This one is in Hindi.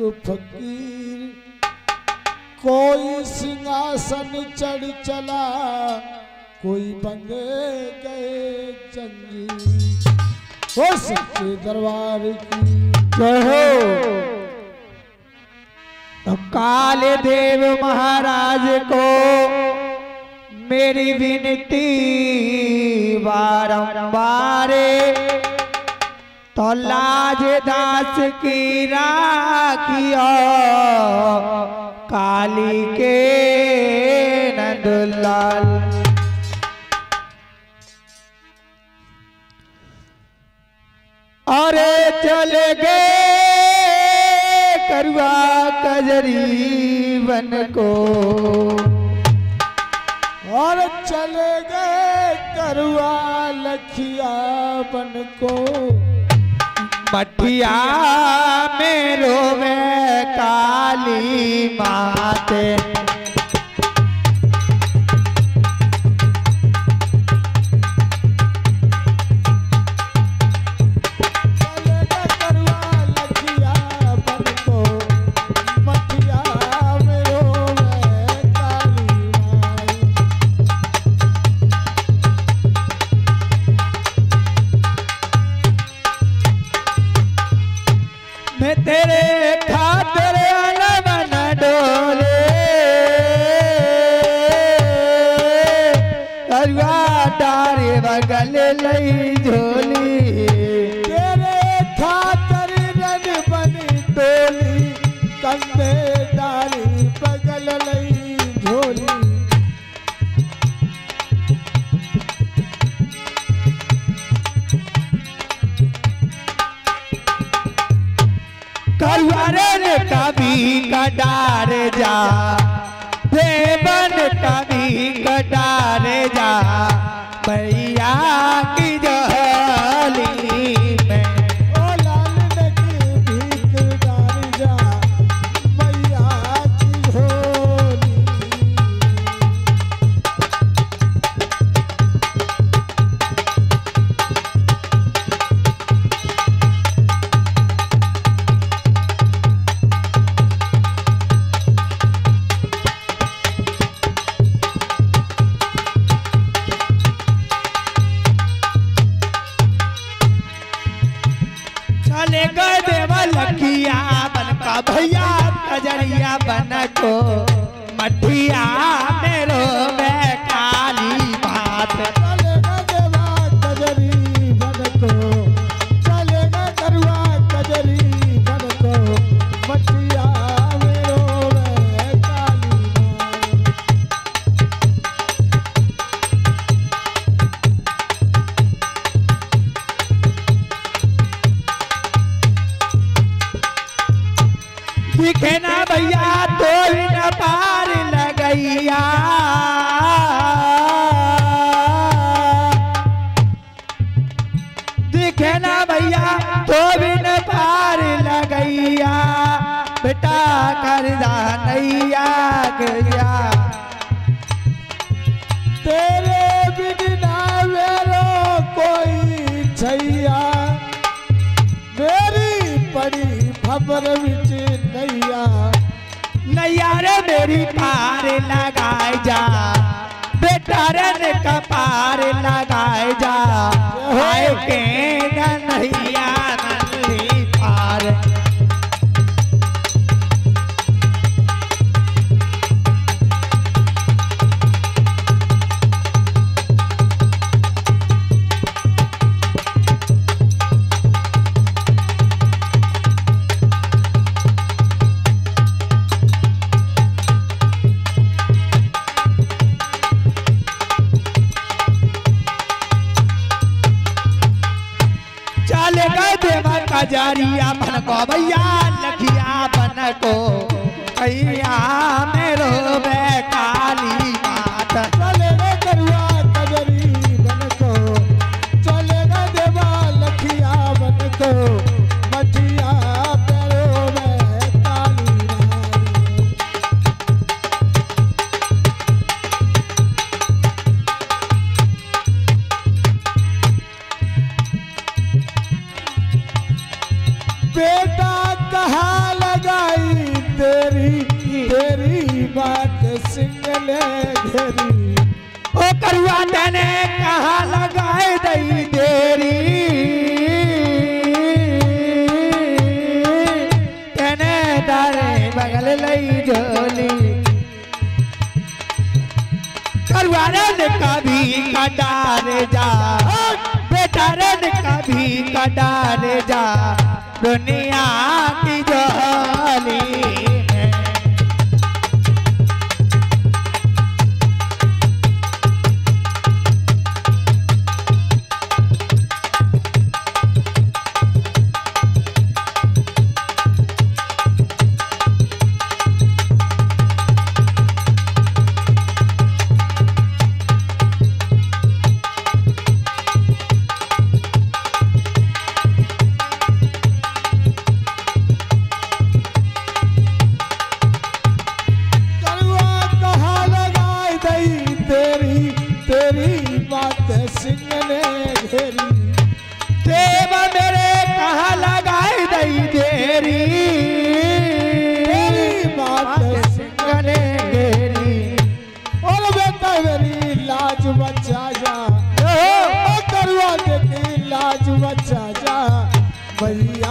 एक फकीर कोई सिंहासन चढ़ चला, कोई बंदे गए चंगी दरबार की कहो तो काले देव महाराज को मेरी विनती बारंबार तो लाज दास की राखियो, काली के नंदलाल अरे चले गए करुआ कजरी बन को। और चले गए करुआ लखिया बन को। मेरो में काली माते। डाली बगल लई झोली। करुआरन कभी कटार जा देवन कभी कटार जा भैया भैया नज़रिया बन को मठिया। दिखे ना भैया तो न पार लगैया। दिखे ना भैया तो भी न पार लगैया। बेटा कर नैया गैया। तेरे बिना मेरो कोई छैया। मेरी पड़ी खबर विच रे पार लगाए जा। बेटा रन का पार लगाए जा। कजरिया बन को भैया लखिया बन को भैया मेरो में तेरी तेरी बात सिंगले घरी। ओ करुआ, तने कहा लगाए दई तेरी तने तारे बगल लई झोली। करुआ, रन कभी कटारे जा। बेटा, रन कभी कटारे जा। दुनिया तेरी तेरी बात सिंह ने घेरी। देव मेरे कहा लगाए दई देरी तेरी बात सिंगने घेरी। और बेटा मेरी लाज बचा जा ओ करुआ देखी लाज बचा जा भैया